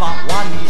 not one.